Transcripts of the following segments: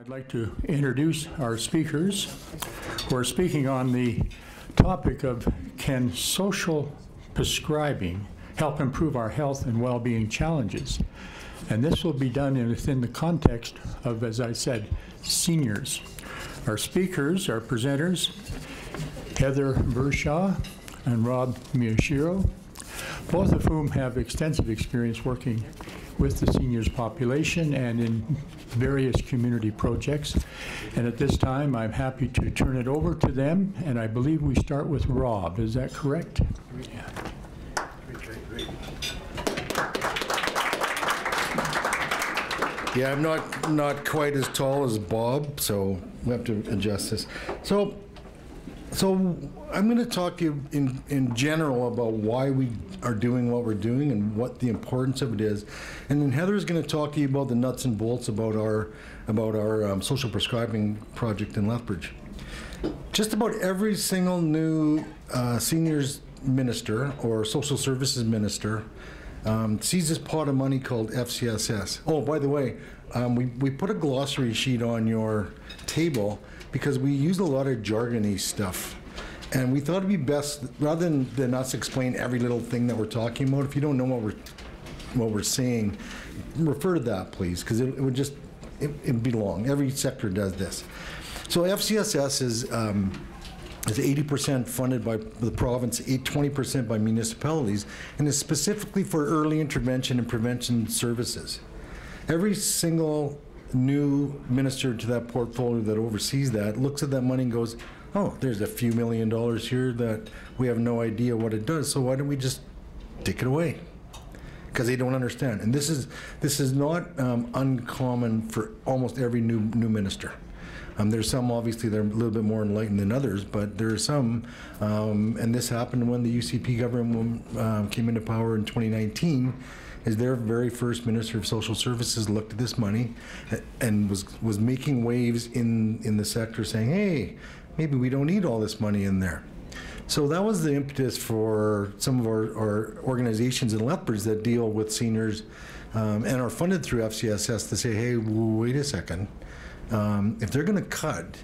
I'd like to introduce our speakers who are speaking on the topic of can social prescribing help improve our health and well-being challenges? And this will be done in- within the context of, as I said, seniors. Our speakers, our presenters, Heather Bursaw and Rob Miyashiro, both of whom have extensive experience working with the seniors population and in various community projects. And at this time, I'm happy to turn it over to them, and I believe we start with Rob. Is that correct? Yeah. Yeah, I'm not, not quite as tall as Bob, so we have to adjust this. So, so I'm going to talk to you in, in general about why we are doing what we're doing and what the importance of it is. And then Heather's going to talk to you about the nuts and bolts about our, about our um, social prescribing project in Lethbridge. Just about every single new uh, seniors minister or social services minister um, sees this pot of money called FCSS. Oh, by the way, um, we, we put a glossary sheet on your table because we use a lot of jargony stuff. And we thought it'd be best, rather than, than us explain every little thing that we're talking about, if you don't know what we're, what we're saying, refer to that, please, because it, it would just, it, it'd be long. Every sector does this. So FCSS is, um, is 80% funded by the province, 20% by municipalities, and is specifically for early intervention and prevention services. Every single new minister to that portfolio that oversees that looks at that money and goes, oh, there's a few million dollars here that we have no idea what it does, so why don't we just take it away? Because they don't understand. And this is, this is not um, uncommon for almost every new, new minister. Um, there's some, obviously, they're a little bit more enlightened than others, but there are some, um, and this happened when the UCP government um, came into power in 2019, is their very first Minister of Social Services looked at this money and was, was making waves in, in the sector saying, hey, maybe we don't need all this money in there. So that was the impetus for some of our, our organizations in Lethbridge that deal with seniors um, and are funded through FCSS to say, hey, wait a second. Um, if they're going to cut,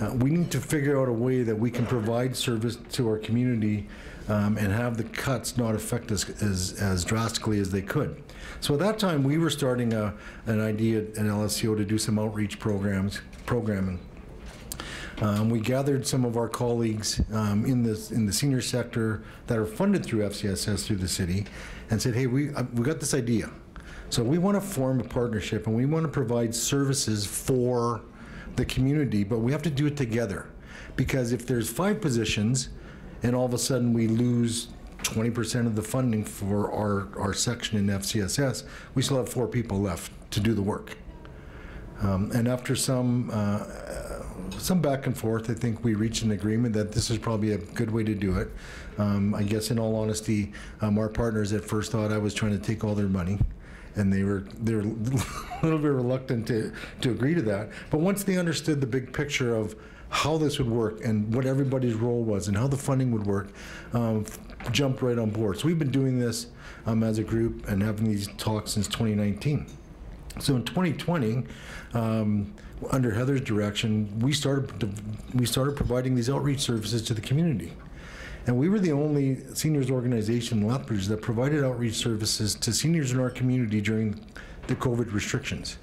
uh, we need to figure out a way that we can provide service to our community um, and have the cuts not affect us as, as drastically as they could. So at that time, we were starting a, an idea at LSCO to do some outreach programs, programming. Um, we gathered some of our colleagues um, in the in the senior sector that are funded through FCSS through the city, and said, "Hey, we uh, we got this idea. So we want to form a partnership, and we want to provide services for the community, but we have to do it together, because if there's five positions, and all of a sudden we lose." 20% of the funding for our, our section in FCSS, we still have four people left to do the work. Um, and after some uh, some back and forth, I think we reached an agreement that this is probably a good way to do it. Um, I guess, in all honesty, um, our partners at first thought I was trying to take all their money, and they were they were a little bit reluctant to to agree to that. But once they understood the big picture of how this would work and what everybody's role was and how the funding would work, um, jumped right on board. So we've been doing this um, as a group and having these talks since 2019. So in 2020, um, under Heather's direction, we started we started providing these outreach services to the community, and we were the only seniors organization in Lethbridge that provided outreach services to seniors in our community during the COVID restrictions,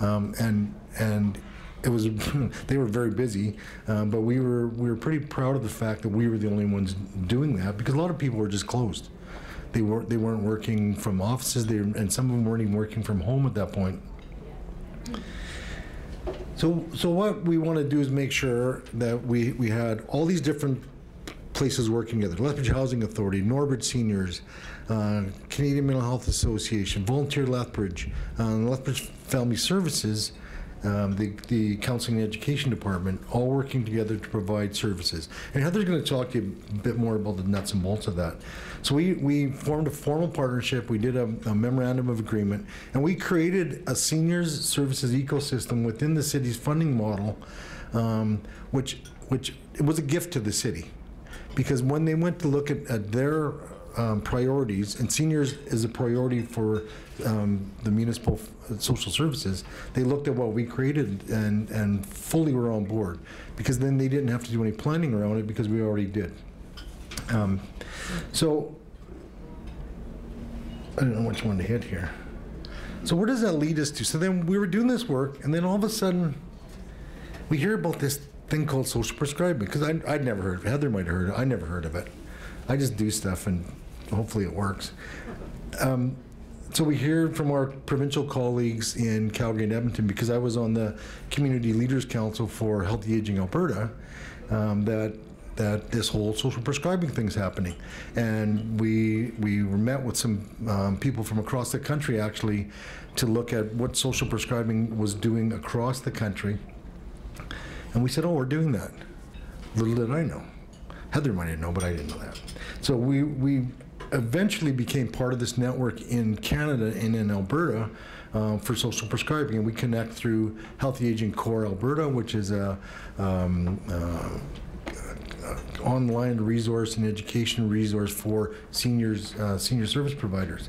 um, and and. It was they were very busy, um, but we were we were pretty proud of the fact that we were the only ones doing that because a lot of people were just closed. They weren't they weren't working from offices they and some of them weren't even working from home at that point. So so what we want to do is make sure that we we had all these different places working together. Lethbridge housing authority norbridge seniors uh, canadian mental health association volunteer lethbridge uh, lethbridge family services um, the, the counseling and education department, all working together to provide services. And Heather's going to talk to you a bit more about the nuts and bolts of that. So we, we formed a formal partnership, we did a, a memorandum of agreement, and we created a seniors services ecosystem within the city's funding model, um, which, which it was a gift to the city. Because when they went to look at, at their um, priorities, and seniors is a priority for um, the municipal f- social services, they looked at what we created and, and fully were on board, because then they didn't have to do any planning around it, because we already did. Um, So, I don't know which one to hit here. So where does that lead us to? So then we were doing this work, and then all of a sudden, we hear about this thing called social prescribing because I'd, I'd never heard of it. Heather might have heard it. I never heard of it. I just do stuff and hopefully it works. Um, so we hear from our provincial colleagues in Calgary and Edmonton because I was on the Community Leaders Council for Healthy Aging Alberta um, that that this whole social prescribing thing's happening, and we we were met with some um, people from across the country actually to look at what social prescribing was doing across the country and we said, oh, we're doing that. Little did I know. Heather might have known, but I didn't know that. So we, we eventually became part of this network in Canada and in Alberta uh, for social prescribing. And we connect through Healthy Aging Core Alberta, which is a um, uh, online resource and education resource for seniors, uh, senior service providers.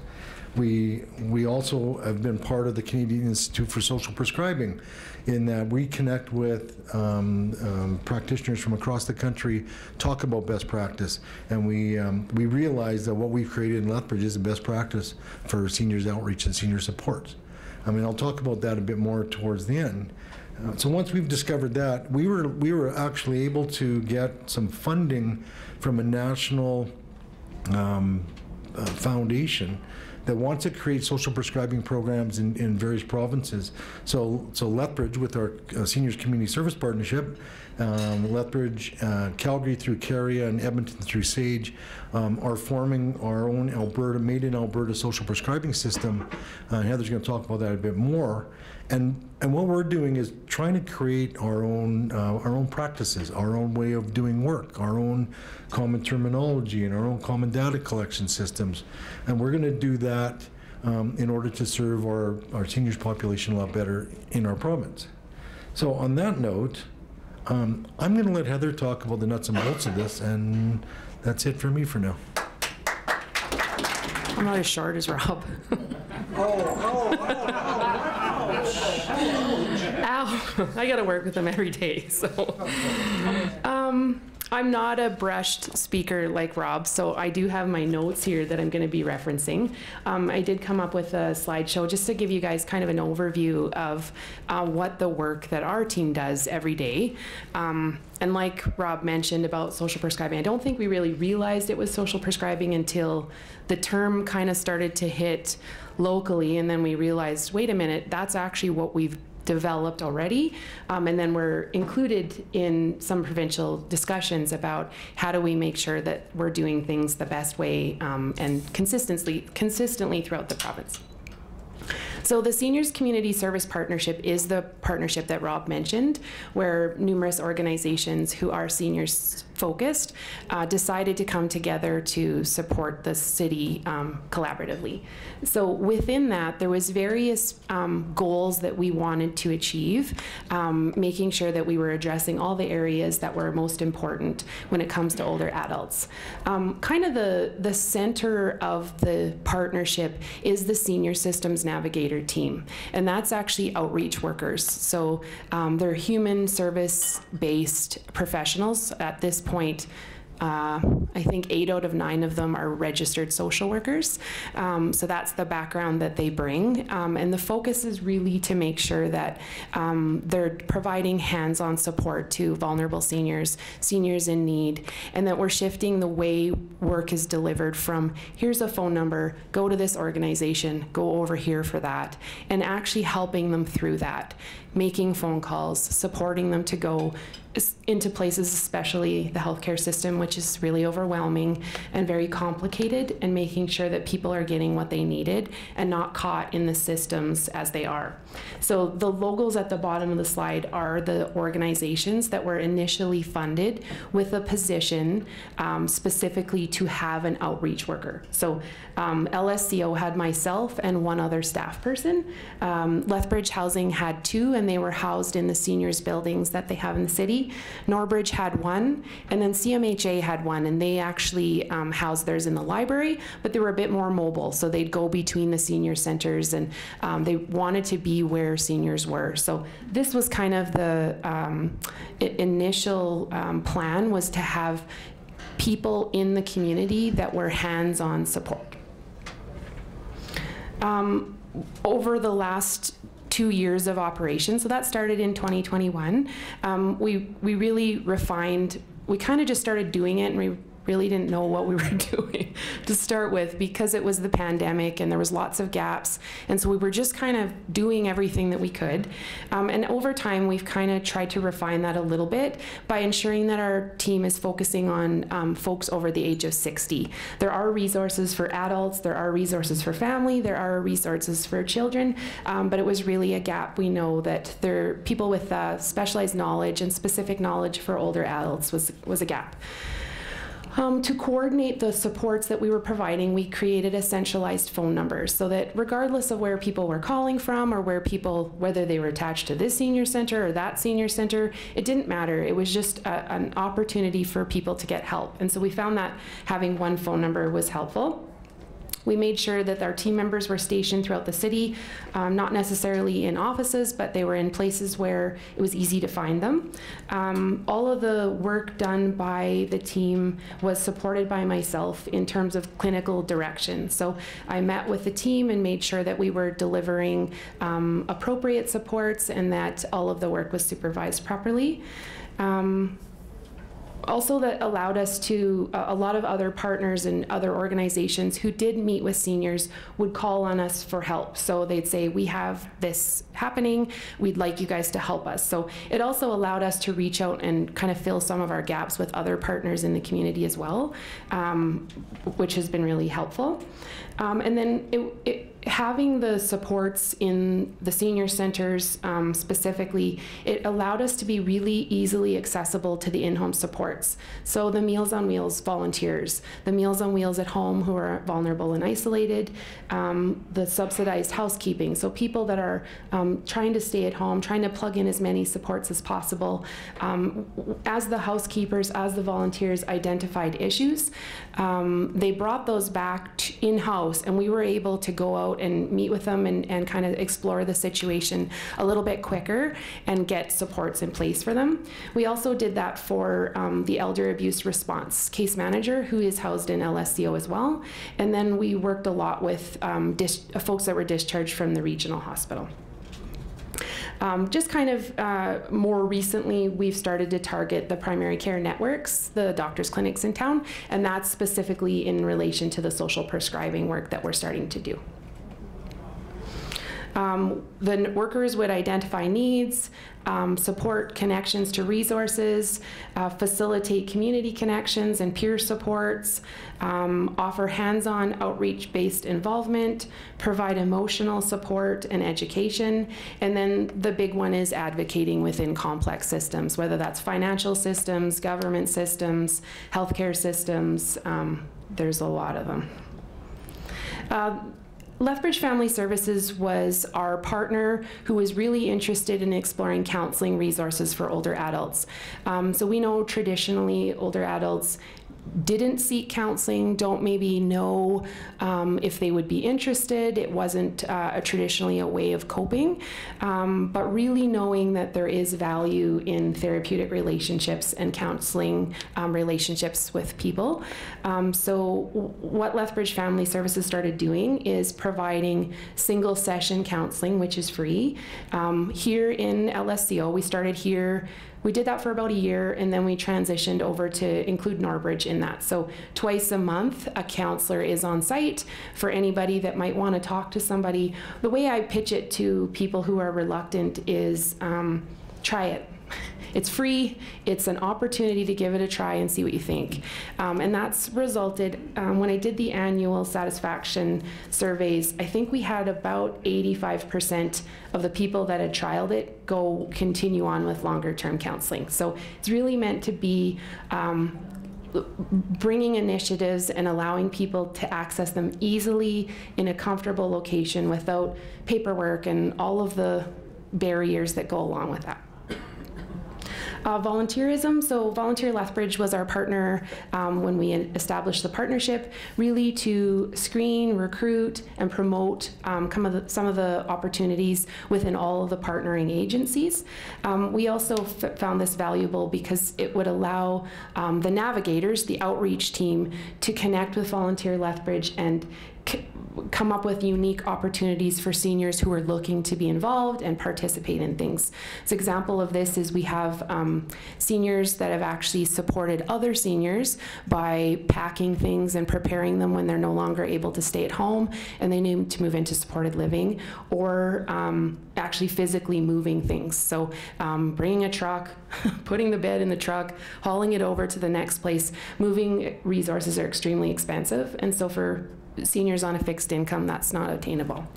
We, we also have been part of the Canadian Institute for Social Prescribing in that we connect with um, um, practitioners from across the country, talk about best practice, and we, um, we realize that what we've created in Lethbridge is the best practice for seniors outreach and senior supports. I mean, I'll talk about that a bit more towards the end. Uh, so once we've discovered that, we were we were actually able to get some funding from a national um, uh, foundation that wants to create social prescribing programs in, in various provinces. So, so Lethbridge, with our uh, Seniors Community Service Partnership, um, Lethbridge, uh, Calgary through Carya, and Edmonton through SAGE, um, are forming our own Alberta, made in Alberta social prescribing system. Uh, Heather's going to talk about that a bit more. And, and what we're doing is trying to create our own, uh, our own practices, our own way of doing work, our own common terminology, and our own common data collection systems. And we're going to do that um, in order to serve our, our seniors population a lot better in our province. So on that note, um, I'm going to let Heather talk about the nuts and bolts of this, and that's it for me for now. I'm not as short as Rob. Oh, oh, oh, Ow. I got to work with him every day. So, um, I'm not a brushed speaker like Rob, so I do have my notes here that I'm going to be referencing. Um, I did come up with a slideshow just to give you guys kind of an overview of uh, what the work that our team does every day. Um, and like Rob mentioned about social prescribing, I don't think we really realized it was social prescribing until the term kind of started to hit locally, and then we realized, wait a minute, that's actually what we've developed already. Um, and then we're included in some provincial discussions about how do we make sure that we're doing things the best way um, and consistently, consistently throughout the province. So the Seniors Community Service Partnership is the partnership that Rob mentioned, where numerous organizations who are seniors focused uh, decided to come together to support the city um, collaboratively. So within that, there was various um, goals that we wanted to achieve, um, making sure that we were addressing all the areas that were most important when it comes to older adults. Um, kind of the, the center of the partnership is the Senior Systems Navigator team, and that's actually outreach workers. So um, they're human service-based professionals at this point uh, I think eight out of nine of them are registered social workers. Um, so that's the background that they bring. Um, and the focus is really to make sure that um, they're providing hands on support to vulnerable seniors, seniors in need, and that we're shifting the way work is delivered from here's a phone number, go to this organization, go over here for that, and actually helping them through that, making phone calls, supporting them to go into places, especially the healthcare system, which is really overwhelming and very complicated, and making sure that people are getting what they needed and not caught in the systems as they are. So the logos at the bottom of the slide are the organizations that were initially funded with a position um, specifically to have an outreach worker. So um, LSCO had myself and one other staff person. Um, Lethbridge Housing had two, and they were housed in the seniors buildings that they have in the city. Norbridge had one, and then CMHA had one, and they actually um, housed theirs in the library, but they were a bit more mobile, so they'd go between the senior centers, and um, they wanted to be where seniors were. So this was kind of the um, initial um, plan was to have people in the community that were hands-on support. Um, over the last two years of operation, so that started in 2021, um, we, we really refined, we kind of just started doing it and we really didn't know what we were doing to start with because it was the pandemic and there was lots of gaps. And so we were just kind of doing everything that we could. Um, and over time we've kind of tried to refine that a little bit by ensuring that our team is focusing on um, folks over the age of 60 there are resources for adults there are resources for family there are resources for children um, but it was really a gap. We know that there people with uh, specialized knowledge and specific knowledge for older adults was was a gap um, to coordinate the supports that we were providing, we created a centralized phone number so that regardless of where people were calling from or where people, whether they were attached to this senior center or that senior center, it didn't matter. It was just a, an opportunity for people to get help. And so we found that having one phone number was helpful. We made sure that our team members were stationed throughout the city, um, not necessarily in offices, but they were in places where it was easy to find them. Um, all of the work done by the team was supported by myself in terms of clinical direction. So I met with the team and made sure that we were delivering um, appropriate supports and that all of the work was supervised properly. Um, also that allowed us to a lot of other partners and other organizations who did meet with seniors would call on us for help. So they'd say we have this happening. We'd like you guys to help us. So it also allowed us to reach out and kind of fill some of our gaps with other partners in the community as well um, which has been really helpful um, and then it, it having the supports in the senior centers um, specifically, it allowed us to be really easily accessible to the in-home supports. So the Meals on Wheels volunteers, the Meals on Wheels at home who are vulnerable and isolated, um, the subsidized housekeeping, so people that are um, trying to stay at home, trying to plug in as many supports as possible. Um, as the housekeepers, as the volunteers identified issues, um, they brought those back t- in-house and we were able to go out and meet with them and, and kind of explore the situation a little bit quicker and get supports in place for them. We also did that for um, the elder abuse response case manager who is housed in LSCO as well. And then we worked a lot with um, folks that were discharged from the regional hospital. Um, just kind of uh, more recently, we've started to target the primary care networks, the doctors' clinics in town, and that's specifically in relation to the social prescribing work that we're starting to do. Um, the workers would identify needs, um, support connections to resources, uh, facilitate community connections and peer supports, um, offer hands-on outreach-based involvement, provide emotional support and education, and then the big one is advocating within complex systems, whether that's financial systems, government systems, healthcare systems. Um, there's a lot of them. Uh, Lethbridge Family Services was our partner who was really interested in exploring counseling resources for older adults. Um, so we know traditionally older adults didn't seek counseling, don't maybe know um, if they would be interested. It wasn't uh, a traditionally a way of coping, um, but really knowing that there is value in therapeutic relationships and counseling um, relationships with people. Um, so what Lethbridge Family Services started doing is providing single session counseling, which is free. Um, here in LSCO, we started here we did that for about a year and then we transitioned over to include Norbridge in that. So twice a month, a counselor is on site for anybody that might want to talk to somebody. The way I pitch it to people who are reluctant is um, try it. It's free. It's an opportunity to give it a try and see what you think. Um, and that's resulted, um, when I did the annual satisfaction surveys, I think we had about 85% of the people that had trialed it go continue on with longer term counseling. So it's really meant to be um, bringing initiatives and allowing people to access them easily in a comfortable location without paperwork and all of the barriers that go along with that. Uh, volunteerism. So, Volunteer Lethbridge was our partner um, when we established the partnership, really to screen, recruit, and promote um, some, of the, some of the opportunities within all of the partnering agencies. Um, we also found this valuable because it would allow um, the navigators, the outreach team, to connect with Volunteer Lethbridge and come up with unique opportunities for seniors who are looking to be involved and participate in things. So example of this is we have um, seniors that have actually supported other seniors by packing things and preparing them when they're no longer able to stay at home and they need to move into supported living or um, actually physically moving things. So um, bringing a truck, putting the bed in the truck, hauling it over to the next place. Moving resources are extremely expensive and so for seniors on a fixed income, that's not attainable.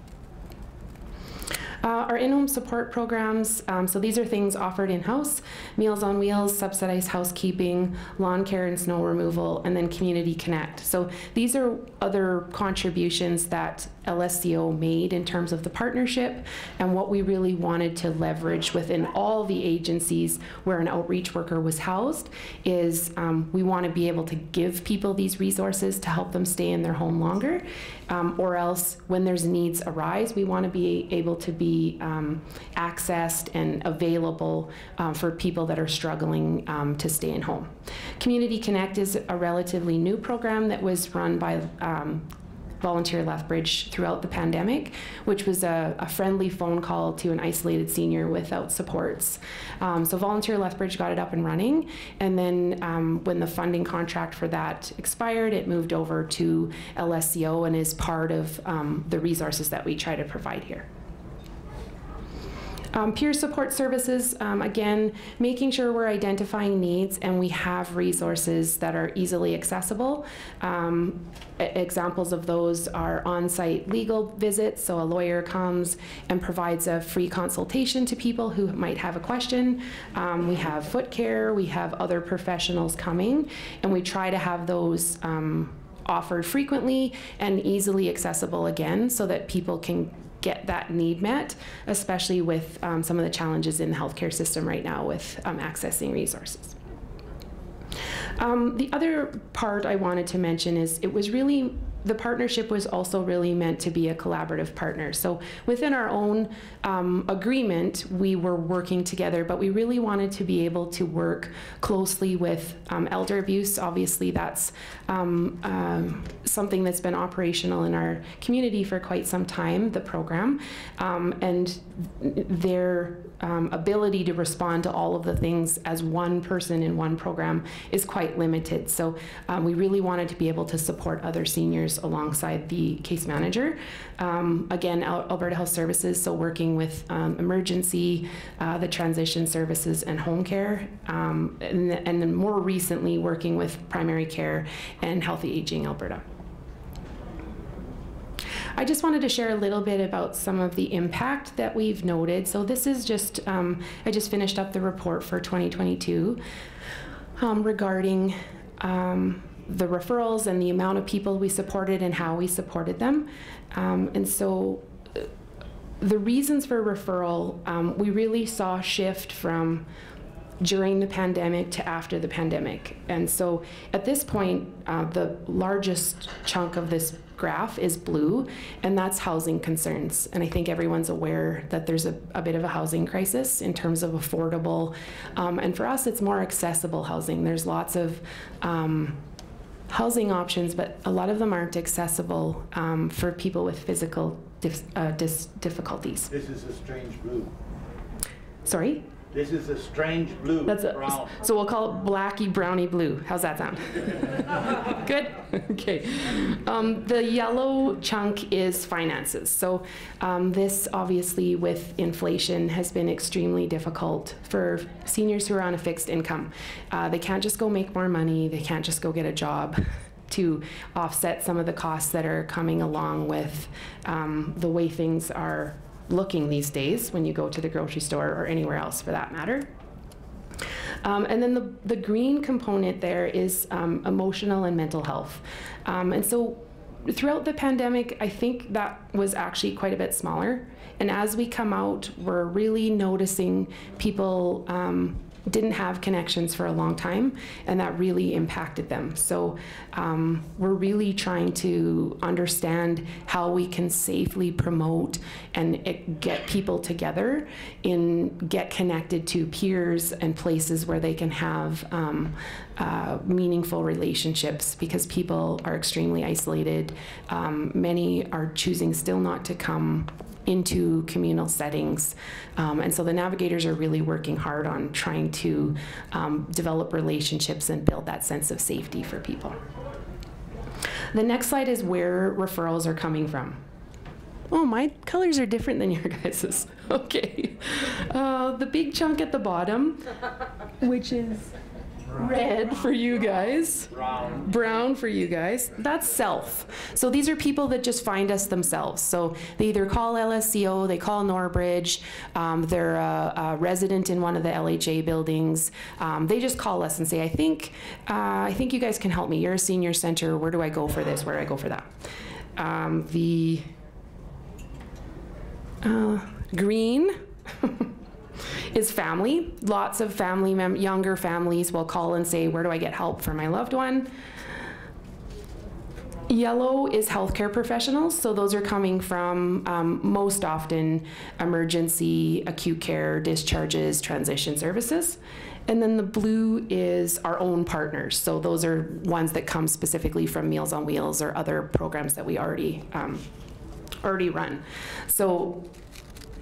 Uh, our in-home support programs, um, so these are things offered in-house, Meals on Wheels, subsidized housekeeping, lawn care and snow removal, and then Community Connect. So these are other contributions that LSCO made in terms of the partnership and what we really wanted to leverage within all the agencies where an outreach worker was housed is um, we want to be able to give people these resources to help them stay in their home longer um, or else when there's needs arise we want to be able to be um, accessed and available um, for people that are struggling um, to stay in home. Community Connect is a relatively new program that was run by um, Volunteer Lethbridge throughout the pandemic, which was a, a, friendly phone call to an isolated senior without supports. Um, so Volunteer Lethbridge got it up and running, and then um, when the funding contract for that expired, it moved over to LSCO and is part of um, the resources that we try to provide here. Um, peer support services, um, again, making sure we're identifying needs and we have resources that are easily accessible. Um, examples of those are on site legal visits, so a lawyer comes and provides a free consultation to people who might have a question. Um, we have foot care, we have other professionals coming, and we try to have those um, offered frequently and easily accessible again so that people can get that need met, especially with um, some of the challenges in the healthcare system right now with um, accessing resources. Um, the other part I wanted to mention is it was really the partnership was also really meant to be a collaborative partner. So within our own um, agreement, we were working together, but we really wanted to be able to work closely with um, elder abuse. Obviously, that's um, uh, something that's been operational in our community for quite some time, the program, um, and their um, ability to respond to all of the things as one person in one program is quite limited. So we really wanted to be able to support other seniors alongside the case manager. Um, again, Alberta Health Services, so working with um, emergency, uh, the transition services, and home care, um, and, and then more recently working with primary care and Healthy Aging Alberta. I just wanted to share a little bit about some of the impact that we've noted. So this is just, um, I just finished up the report for 2022 um, regarding um, the referrals and the amount of people we supported and how we supported them. Um, and so uh, the reasons for referral, um, we really saw a shift from during the pandemic to after the pandemic. And so at this point, uh, the largest chunk of this graph is blue, and that's housing concerns. And I think everyone's aware that there's a, a bit of a housing crisis in terms of affordable, um, and for us, it's more accessible housing. There's lots of um, housing options, but a lot of them aren't accessible um, for people with physical dif uh, difficulties. This is a strange blue. Sorry? This is a strange blue. That's a, brown. So we'll call it blacky browny blue. How's that sound? Good? okay. Um, the yellow chunk is finances. So um, this obviously with inflation has been extremely difficult for seniors who are on a fixed income. Uh, they can't just go make more money. They can't just go get a job to offset some of the costs that are coming along with um, the way things are looking these days when you go to the grocery store or anywhere else for that matter. Um, and then the, the green component there is um, emotional and mental health. Um, and so throughout the pandemic, I think that was actually quite a bit smaller. And as we come out, we're really noticing people um, didn't have connections for a long time, and that really impacted them. So um, we're really trying to understand how we can safely promote and it, get people together in get connected to peers and places where they can have um, uh, meaningful relationships because people are extremely isolated. Um, many are choosing still not to come into communal settings. Um, and so the navigators are really working hard on trying to um, develop relationships and build that sense of safety for people. The next slide is where referrals are coming from. Oh, my colors are different than your guys's. Okay. Uh, the big chunk at the bottom, which is red for you guys, brown. brown for you guys. That's self. So these are people that just find us themselves. So they either call LSCO, they call Norbridge, um, they're a, a, resident in one of the LHA buildings. Um, they just call us and say, "I think, uh, I think you guys can help me. You're a senior center. Where do I go for this? Where do I go for that?" Um, the uh, green. is family. Lots of family, mem- younger families will call and say, Where do I get help for my loved one? Yellow is healthcare professionals, so those are coming from um, most often emergency, acute care, discharges, transition services. And then the blue is our own partners, so those are ones that come specifically from Meals on Wheels or other programs that we already um, already run. So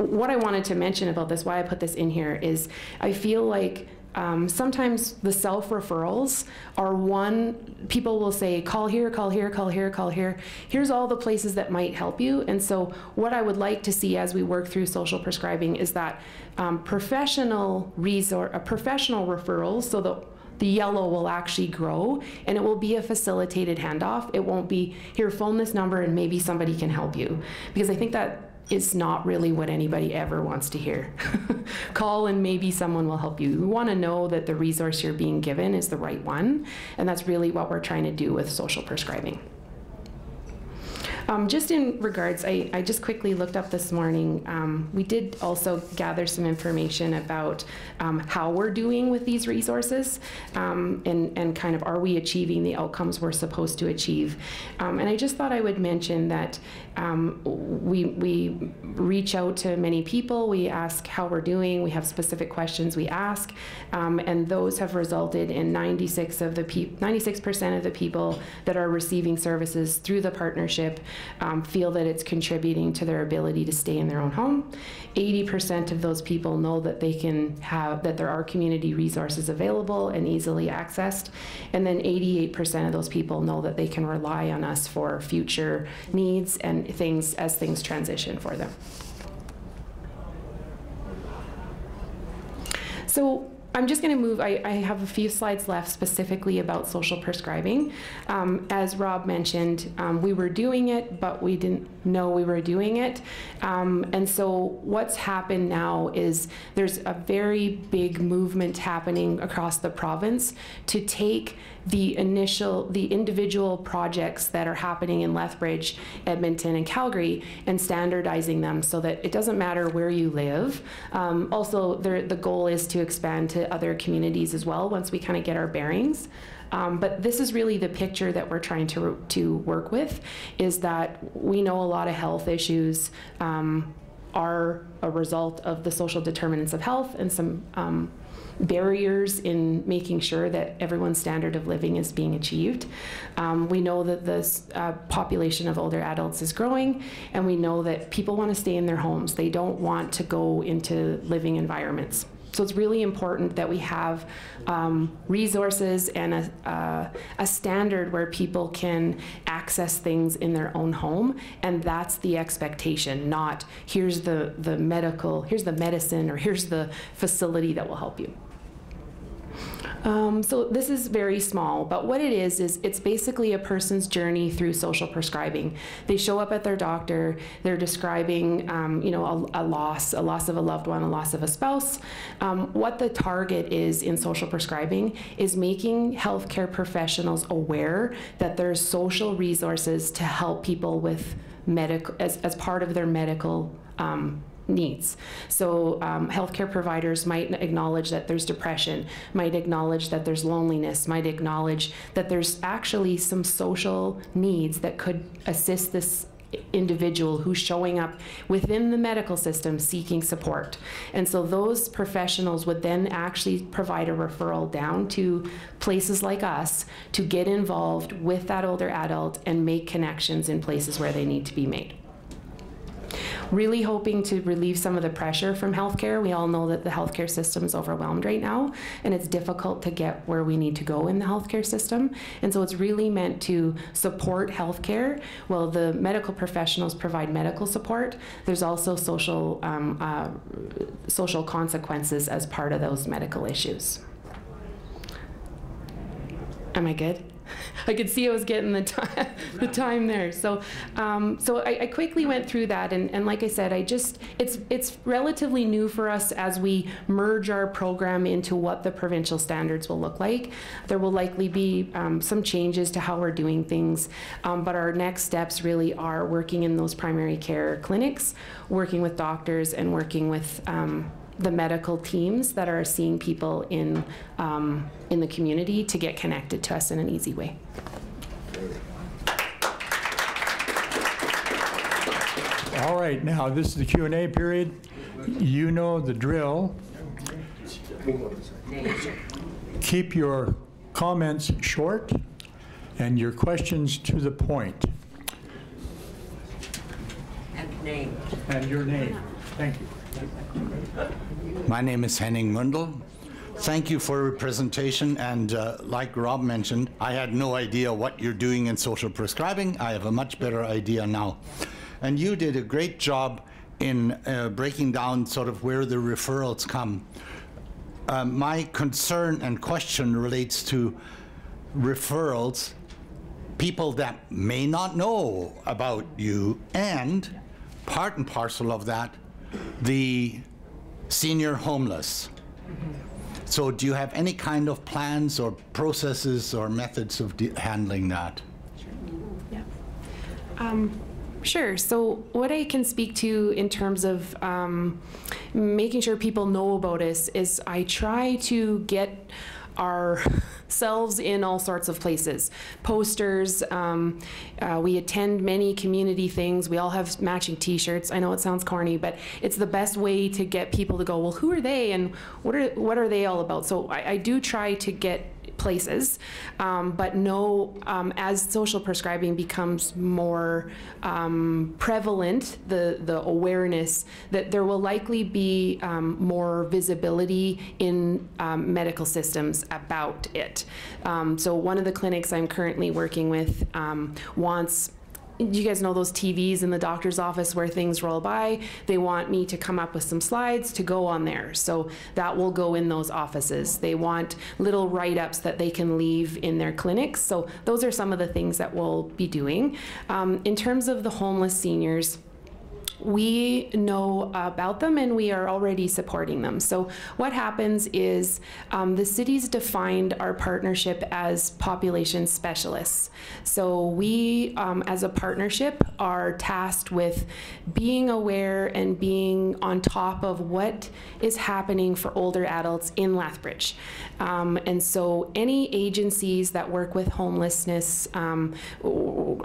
what I wanted to mention about this, why I put this in here, is I feel like um, sometimes the self referrals are one, people will say, call here, call here, call here, call here. Here's all the places that might help you. And so, what I would like to see as we work through social prescribing is that um, professional resort, a professional referrals, so the the yellow will actually grow and it will be a facilitated handoff. It won't be here, phone this number and maybe somebody can help you. Because I think that is not really what anybody ever wants to hear. Call and maybe someone will help you. You want to know that the resource you're being given is the right one, and that's really what we're trying to do with social prescribing. Um, just in regards, I, I, just quickly looked up this morning. Um, we did also gather some information about um, how we're doing with these resources um, and, and kind of are we achieving the outcomes we're supposed to achieve. Um, and I just thought I would mention that um, we, we reach out to many people, we ask how we're doing, we have specific questions we ask, and those have resulted in 96 of the 96% of the people that are receiving services through the partnership um, feel that it's contributing to their ability to stay in their own home. 80% of those people know that they can have, that there are community resources available and easily accessed. And then 88% of those people know that they can rely on us for future needs and things as things transition for them. So I'm just going to move. I, I, have a few slides left specifically about social prescribing. Um, as Rob mentioned, um, we were doing it, but we didn't know we were doing it. Um, and so, what's happened now is there's a very big movement happening across the province to take the initial, the individual projects that are happening in Lethbridge, Edmonton, and Calgary and standardizing them so that it doesn't matter where you live. Um, also, the goal is to expand to other communities as well once we kind of get our bearings. Um, but this is really the picture that we're trying to, to work with is that we know a lot of health issues um, are a result of the social determinants of health and some um, barriers in making sure that everyone's standard of living is being achieved. Um, we know that the uh, population of older adults is growing, and we know that people want to stay in their homes. They don't want to go into living environments. So it's really important that we have um, resources and a, a, standard where people can access things in their own home, and that's the expectation. Not here's the the medical, here's the medicine, or here's the facility that will help you. Um, so this is very small, but what it is is it's basically a person's journey through social prescribing. They show up at their doctor. They're describing, um, you know, a, a, loss, a loss of a loved one, a loss of a spouse. Um, what the target is in social prescribing is making healthcare professionals aware that there's social resources to help people with medical as, as part of their medical um, needs. So um, healthcare providers might acknowledge that there's depression, might acknowledge that there's loneliness, might acknowledge that there's actually some social needs that could assist this individual who's showing up within the medical system seeking support. And so those professionals would then actually provide a referral down to places like us to get involved with that older adult and make connections in places where they need to be made really hoping to relieve some of the pressure from healthcare. We all know that the healthcare system is overwhelmed right now, and it's difficult to get where we need to go in the healthcare system. And so it's really meant to support healthcare. Well, the medical professionals provide medical support, there's also social um, uh, social consequences as part of those medical issues. Am I good? I could see I was getting the time, the time there. So, um, so I, I, quickly went through that, and, and like I said, I just it's it's relatively new for us as we merge our program into what the provincial standards will look like. There will likely be um, some changes to how we're doing things, um, but our next steps really are working in those primary care clinics, working with doctors, and working with um, the medical teams that are seeing people in, um, in the community to get connected to us in an easy way. All right, now this is the Q&A period. You know the drill. Keep your comments short and your questions to the point. And name. And your name. Thank you. My name is Henning Mundel. Thank you for your presentation. And uh, like Rob mentioned, I had no idea what you're doing in social prescribing. I have a much better idea now. And you did a great job in uh, breaking down sort of where the referrals come. Uh, my concern and question relates to referrals, people that may not know about you, and part and parcel of that, the senior homeless. So do you have any kind of plans or processes or methods of handling that? Yeah. Um, sure. So what I can speak to in terms of um, making sure people know about us is I try to get ourselves in all sorts of places. Posters, um, uh, we attend many community things. We all have matching T-shirts. I know it sounds corny, but it's the best way to get people to go, well, who are they and what are, what are they all about? So I, I do try to get places, um, but no, um, as social prescribing becomes more um, prevalent, the, the awareness that there will likely be um, more visibility in um, medical systems about it. Um, so one of the clinics I'm currently working with wants you guys know those TVs in the doctor's office where things roll by. They want me to come up with some slides to go on there. So that will go in those offices. They want little write ups that they can leave in their clinics. So those are some of the things that we'll be doing. Um, in terms of the homeless seniors, we know about them and we are already supporting them. So what happens is um, the cities defined our partnership as population specialists. So we, um, as a partnership, are tasked with being aware and being on top of what is happening for older adults in Lethbridge. Um, and so any agencies that work with homelessness um,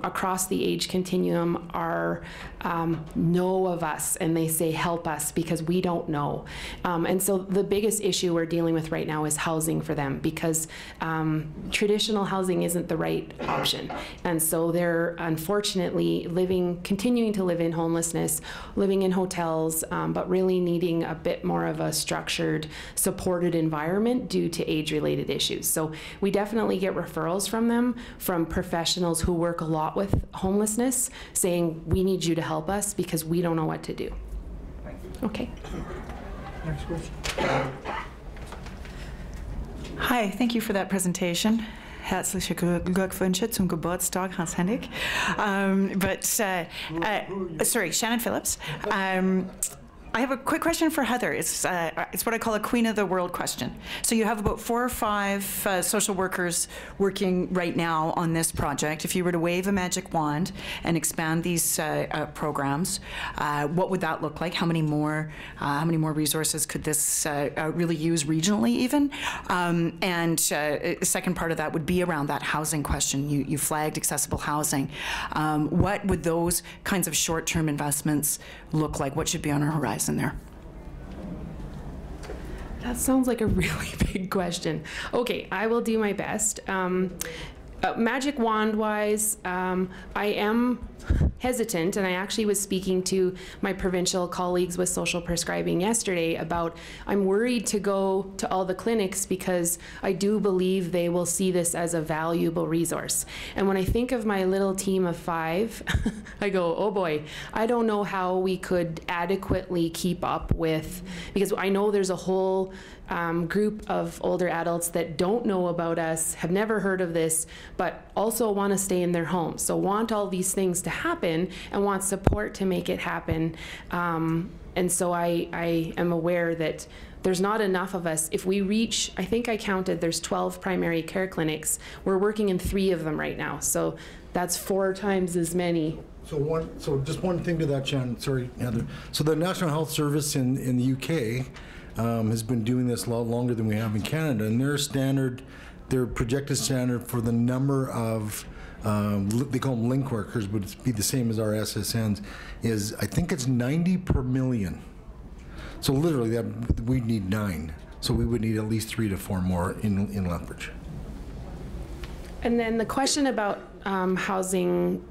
across the age continuum are um, know of us and they say help us because we don't know. Um, and so the biggest issue we're dealing with right now is housing for them because um, traditional housing isn't the right option. And so they're unfortunately living, continuing to live in homelessness, living in hotels, um, but really needing a bit more of a structured, supported environment due to age-related issues. So we definitely get referrals from them, from professionals who work a lot with homelessness, saying we need you to help us because we don't know what to do. Okay. Next question. Hi, thank you for that presentation. Herzliche Glückwünsche zum Geburtstag, Hans Henning. Um, but, uh, uh, sorry, Shannon Phillips. Um, I have a quick question for Heather. It's, uh, it's what I call a queen of the world question. So you have about four or five uh, social workers working right now on this project. If you were to wave a magic wand and expand these uh, uh, programs, uh, what would that look like? How many more? Uh, how many more resources could this really use regionally, even? Um, and a second part of that would be around that housing question. You, you flagged accessible housing. Um, what would those kinds of short-term investments look like? What should be on our horizon there? That sounds like a really big question. Okay, I will do my best. Um, uh, magic wand wise, um, I am hesitant, and I actually was speaking to my provincial colleagues with social prescribing yesterday about I'm worried to go to all the clinics because I do believe they will see this as a valuable resource. And when I think of my little team of five, I go, oh boy, I don't know how we could adequately keep up with, because I know there's a whole um, group of older adults that don't know about us, have never heard of this, but also want to stay in their homes. So want all these things to happen and want support to make it happen. Um, and so I, I am aware that there's not enough of us. If we reach, I think I counted, there's 12 primary care clinics. We're working in three of them right now. So that's four times as many. So one, so just one thing to that, Shannon, sorry, Heather. So the National Health Service in, in the UK um, has been doing this a lot longer than we have in Canada, and their standard, their projected standard for the number of, um, they call them link workers, but it's be the same as our SSNs, is, I think it's 90 per million. So literally, that, we'd need nine. So we would need at least three to four more in, in Lethbridge. And then the question about um, housing,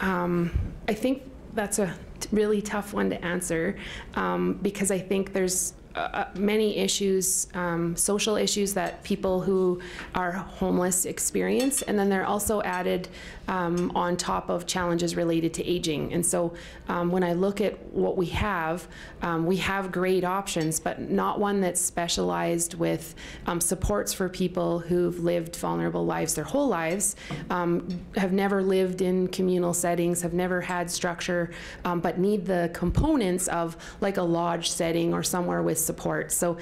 um, I think that's a really tough one to answer um, because I think there's uh, uh, many issues, um, social issues that people who are homeless experience, and then they're also added um, on top of challenges related to aging. And so um, when I look at what we have, um, we have great options, but not one that's specialized with um, supports for people who've lived vulnerable lives their whole lives, um, have never lived in communal settings, have never had structure, um, but need the components of like a lodge setting or somewhere with support. So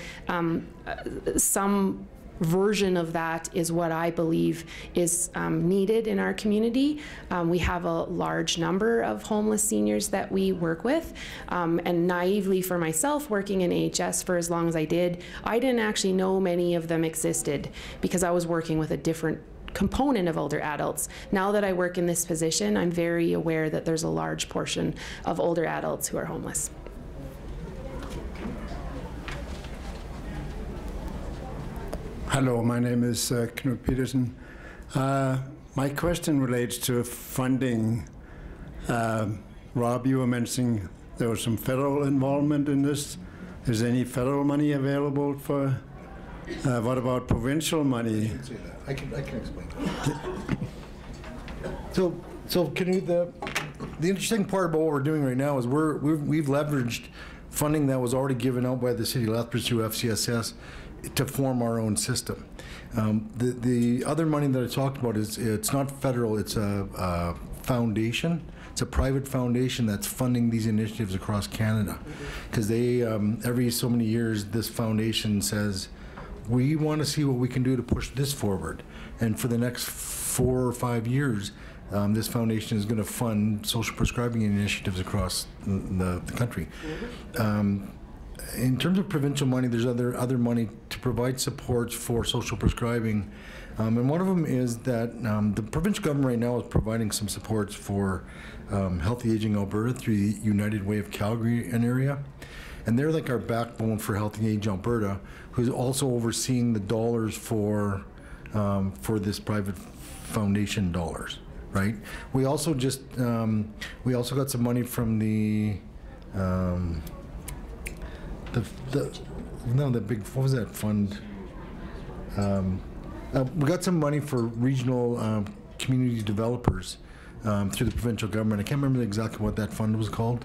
uh, some version of that is what I believe is um, needed in our community. Um, we have a large number of homeless seniors that we work with, um, and naively for myself, working in AHS for as long as I did, I didn't actually know many of them existed because I was working with a different component of older adults. Now that I work in this position, I'm very aware that there's a large portion of older adults who are homeless. Hello, my name is uh, Knut Petersen. Uh, my question relates to funding. Uh, Rob, you were mentioning there was some federal involvement in this. Is any federal money available for? Uh, what about provincial money? I can, I can explain. So, so can the, the interesting part about what we're doing right now is we're, we've, we've leveraged funding that was already given out by the city of Lethbridge through FCSS to form our own system. Um, the, the other money that I talked about is, it's not federal, it's a, a foundation. It's a private foundation that's funding these initiatives across Canada. Because they, um, every so many years, this foundation says, we want to see what we can do to push this forward. And for the next four or five years, um, this foundation is going to fund social prescribing initiatives across the, the country. Um, in terms of provincial money, there's other other money to provide supports for social prescribing, um, and one of them is that um, the provincial government right now is providing some supports for um, Healthy Aging Alberta through the United Way of Calgary and area, and they're like our backbone for Healthy Age Alberta, who's also overseeing the dollars for um, for this private foundation dollars, right? We also just um, we also got some money from the. The, the, no, the big, what was that fund? Um, uh, we got some money for regional um, community developers um, through the provincial government. I can't remember exactly what that fund was called.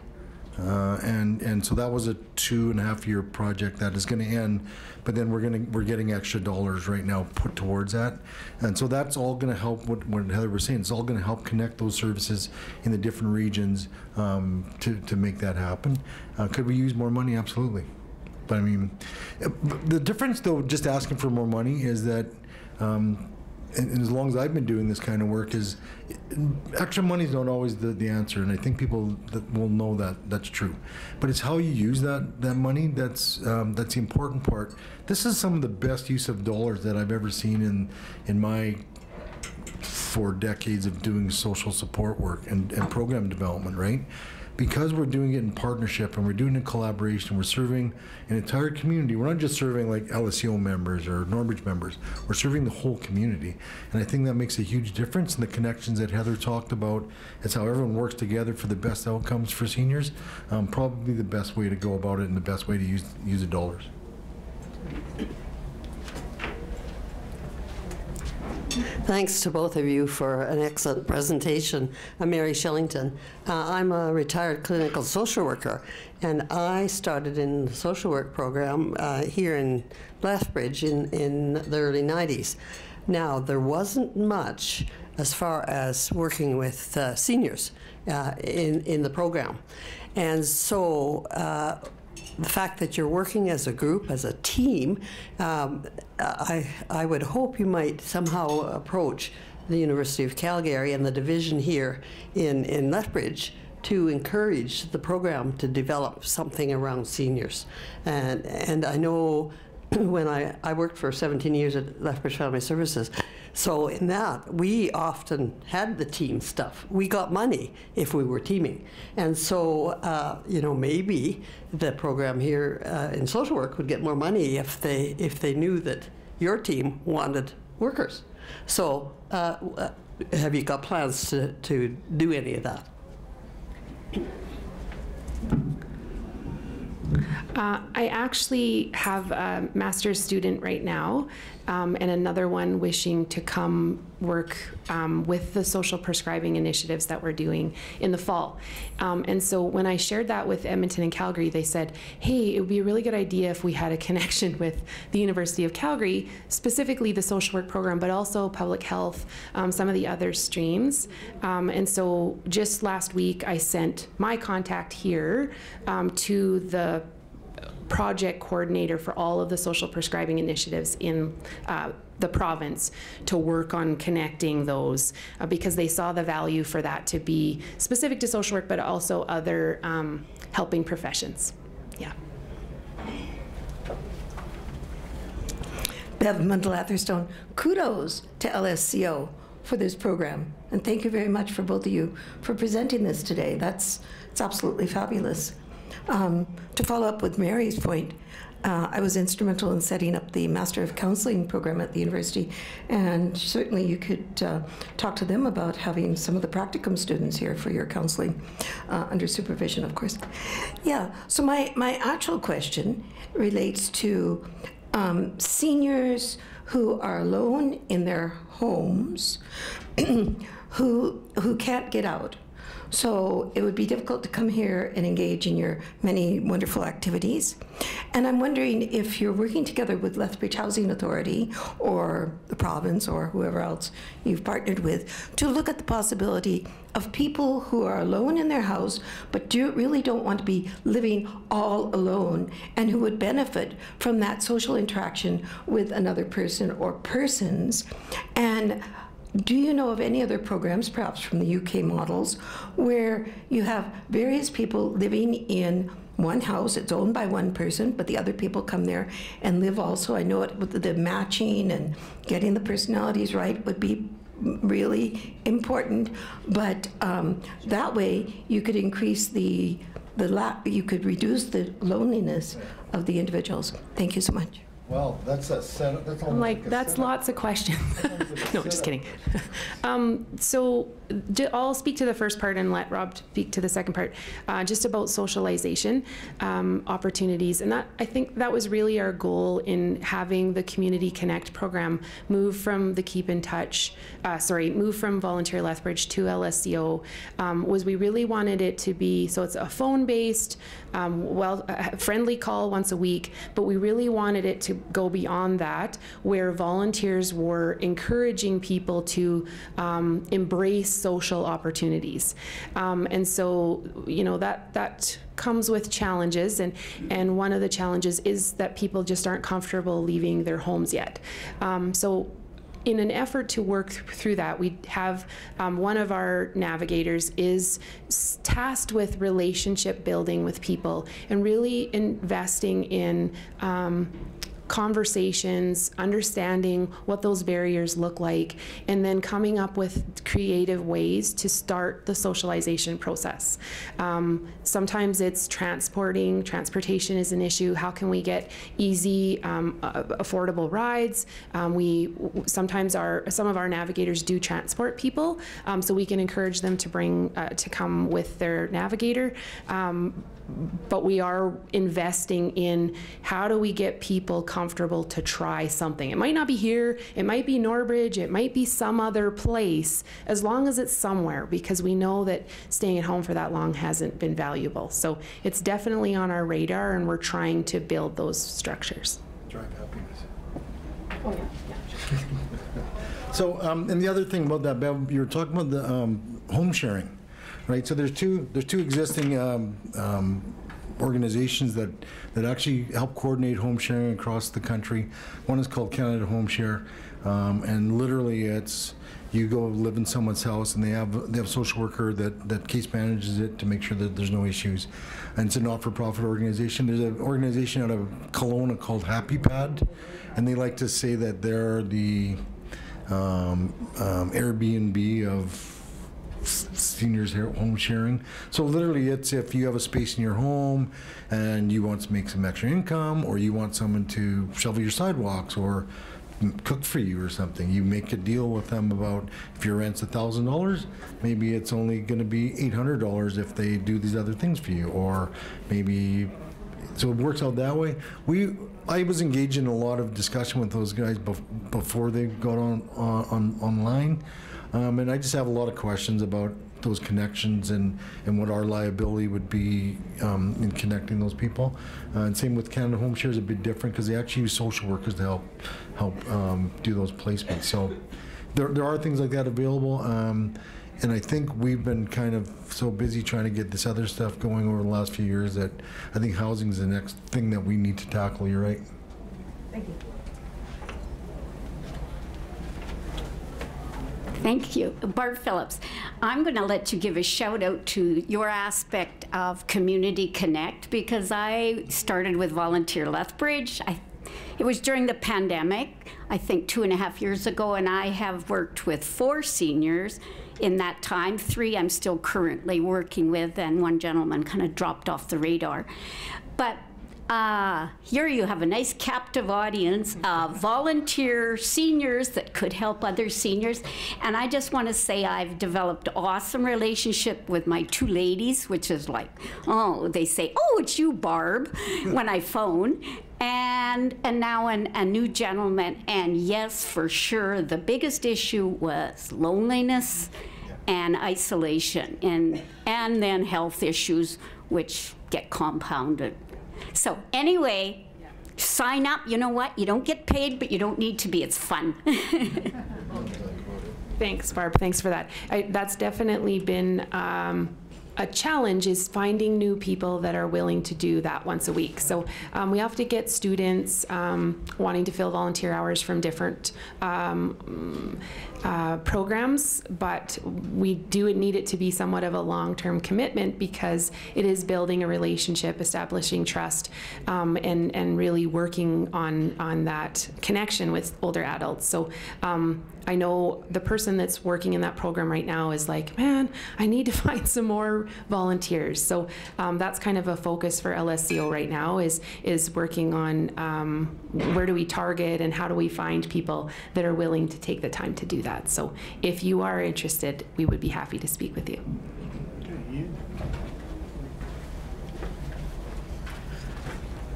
Uh, and and so that was a two and a half year project that is going to end, but then we're going to we're getting extra dollars right now put towards that, and so that's all going to help. What, what Heather was saying, it's all going to help connect those services in the different regions um, to to make that happen. Uh, could we use more money? Absolutely, but I mean, uh, the difference though, just asking for more money is that. Um, and, and as long as I've been doing this kind of work, is extra money is not always the, the answer, and I think people that will know that that's true. But it's how you use that that money that's um, that's the important part. This is some of the best use of dollars that I've ever seen in in my four decades of doing social support work and, and program development, right? Because we're doing it in partnership and we're doing it in collaboration, we're serving an entire community. We're not just serving like LSCO members or Norbridge members, we're serving the whole community. And I think that makes a huge difference in the connections that Heather talked about. It's how everyone works together for the best outcomes for seniors. Um, probably the best way to go about it and the best way to use, use the dollars. Thanks to both of you for an excellent presentation. I'm Mary Shellington. Uh, I'm a retired clinical social worker, and I started in the social work program uh, here in Lethbridge in, in the early 90s. Now, there wasn't much as far as working with uh, seniors uh, in, in the program. And so uh, the fact that you're working as a group, as a team, um, I, I would hope you might somehow approach the University of Calgary and the division here in, in Lethbridge to encourage the program to develop something around seniors. And, and I know when I, I worked for 17 years at Lethbridge Family Services, so in that, we often had the team stuff. We got money if we were teaming. And so, uh, you know, maybe the program here uh, in social work would get more money if they, if they knew that your team wanted workers. So uh, uh have you got plans to, to do any of that? Uh, I actually have a master's student right now um, and another one wishing to come work um, with the social prescribing initiatives that we're doing in the fall. Um, and so when I shared that with Edmonton and Calgary, they said, hey, it would be a really good idea if we had a connection with the University of Calgary, specifically the social work program, but also public health, um, some of the other streams. Um, and so just last week, I sent my contact here um, to the project coordinator for all of the social prescribing initiatives in uh, the province to work on connecting those uh, because they saw the value for that to be specific to social work but also other um, helping professions. Yeah. Bev Mundell Atherstone, kudos to LSCO for this program. And thank you very much for both of you for presenting this today. That's it's absolutely fabulous. Um, to follow up with Mary's point, uh, I was instrumental in setting up the Master of Counseling program at the university, and certainly you could uh, talk to them about having some of the practicum students here for your counseling, uh, under supervision, of course. Yeah, so my, my actual question relates to um, seniors who are alone in their homes who, who can't get out so it would be difficult to come here and engage in your many wonderful activities. And I'm wondering if you're working together with Lethbridge Housing Authority or the province or whoever else you've partnered with to look at the possibility of people who are alone in their house but do, really don't want to be living all alone and who would benefit from that social interaction with another person or persons. And do you know of any other programs, perhaps from the UK models, where you have various people living in one house, it's owned by one person, but the other people come there and live also? I know it with the matching and getting the personalities right would be really important, but um, that way you could increase the the you could reduce the loneliness of the individuals. Thank you so much. Well, that's a set, that's I'm like, that's lots of questions. no, just kidding. um, so I'll speak to the first part and let Rob speak to the second part, uh, just about socialization um, opportunities. And that I think that was really our goal in having the Community Connect program move from the Keep in Touch, uh, sorry, move from Volunteer Lethbridge to LSCO. Um, was we really wanted it to be so it's a phone-based, um, well, a friendly call once a week, but we really wanted it to go beyond that, where volunteers were encouraging people to um, embrace social opportunities. Um, and so, you know, that that comes with challenges and and one of the challenges is that people just aren't comfortable leaving their homes yet. Um, so in an effort to work th- through that, we have um, one of our navigators is tasked with relationship building with people and really investing in um, conversations, understanding what those barriers look like, and then coming up with creative ways to start the socialization process. Um, sometimes it's transporting, transportation is an issue. How can we get easy, um, uh, affordable rides? Um, we sometimes our some of our navigators do transport people, um, so we can encourage them to bring uh, to come with their navigator. But we are investing in how do we get people comfortable to try something. It might not be here, it might be Norbridge, it might be some other place, as long as it's somewhere, because we know that staying at home for that long hasn't been valuable. So it's definitely on our radar, and we're trying to build those structures. Drive happiness. Oh, yeah. yeah. So, um, and the other thing about that, Bev, you were talking about the, um, home sharing, right? So there's two, there's two existing, um, um, organizations that, that actually help coordinate home sharing across the country. One is called Canada Home Share, um, and literally it's, you go live in someone's house and they have, they have a social worker that, that case manages it to make sure that there's no issues. And it's a not-for-profit organization. There's an organization out of Kelowna called HappiPad, and they like to say that they're the, um, um, Airbnb of seniors here home sharing. So literally, it's if you have a space in your home and you want to make some extra income, or you want someone to shovel your sidewalks or cook for you or something. You make a deal with them about if your rent's a thousand dollars, maybe it's only going to be eight hundred dollars if they do these other things for you, or maybe so it works out that way. We, I was engaged in a lot of discussion with those guys bef- before they got on, on, on online. Um, and I just have a lot of questions about those connections and, and what our liability would be um, in connecting those people. Uh, and same with Canada Home Share is a bit different because they actually use social workers to help help um, do those placements. So there, there are things like that available. Um, and I think we've been kind of so busy trying to get this other stuff going over the last few years that I think housing is the next thing that we need to tackle. You're right. Thank you. Barb Phillips, I'm going to let you give a shout out to your aspect of Community Connect because I started with Volunteer Lethbridge. I, it was during the pandemic, I think two and a half years ago, and I have worked with four seniors in that time. Three I'm still currently working with, and one gentleman kind of dropped off the radar. But uh, here you have a nice captive audience of volunteer seniors that could help other seniors. And I just want to say I've developed awesome relationship with my two ladies, which is like, oh, they say, oh, it's you, Barb, when I phone. And, and now an, a new gentleman. And yes, for sure, the biggest issue was loneliness and isolation and, and then health issues, which get compounded. So anyway, sign up. You know what? You don't get paid, but you don't need to be. It's fun. Thanks, Barb. Thanks for that. I, that's definitely been um, a challenge is finding new people that are willing to do that once a week. So um, we have to get students um, wanting to fill volunteer hours from different um, uh, programs, but we do need it to be somewhat of a long-term commitment because it is building a relationship, establishing trust, um, and and really working on on that connection with older adults. So. Um, I know the person that's working in that program right now is like, man, I need to find some more volunteers. So um, that's kind of a focus for LSCO right now is is working on um, where do we target and how do we find people that are willing to take the time to do that. So if you are interested, we would be happy to speak with you.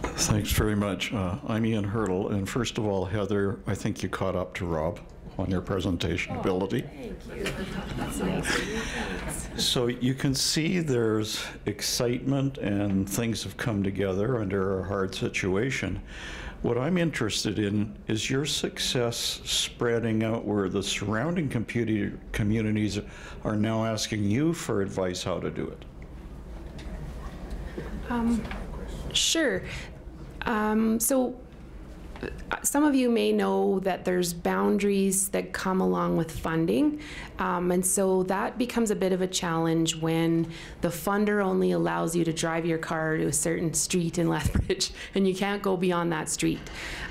Thanks very much. Uh, I'm Ian Hurdle, and first of all, Heather, I think you caught up to Rob on your presentation ability. Thank you. That's nice. So you can see there's excitement and things have come together under a hard situation. What I'm interested in is your success spreading out where the surrounding computi- communities are now asking you for advice how to do it. Um, sure. Um, so some of you may know that there's boundaries that come along with funding. Um, and so that becomes a bit of a challenge when the funder only allows you to drive your car to a certain street in Lethbridge and you can't go beyond that street.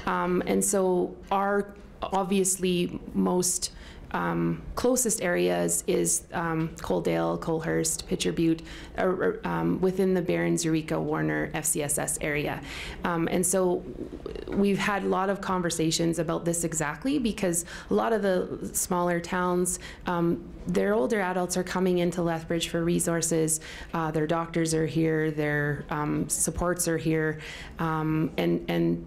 Um, and so our obviously most um, closest areas is um, Coaldale, Coalhurst, Picture Butte, or, um, within the Barron, Eureka, Warner, FCSS area. Um, and so we've had a lot of conversations about this exactly because a lot of the smaller towns, um, their older adults are coming into Lethbridge for resources. Uh, their doctors are here, their um, supports are here, and and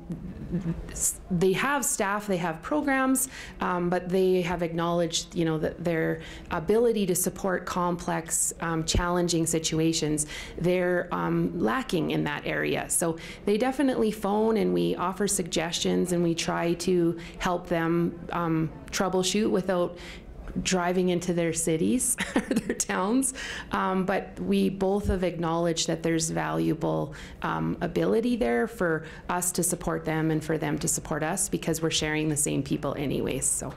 they have staff, they have programs, but they have acknowledged, you know, that their ability to support complex, um, challenging situations, they're um, lacking in that area. So they definitely phone and we offer suggestions and we try to help them um, troubleshoot without driving into their cities or their towns. Um, but we both have acknowledged that there's valuable um, ability there for us to support them and for them to support us because we're sharing the same people anyways. So,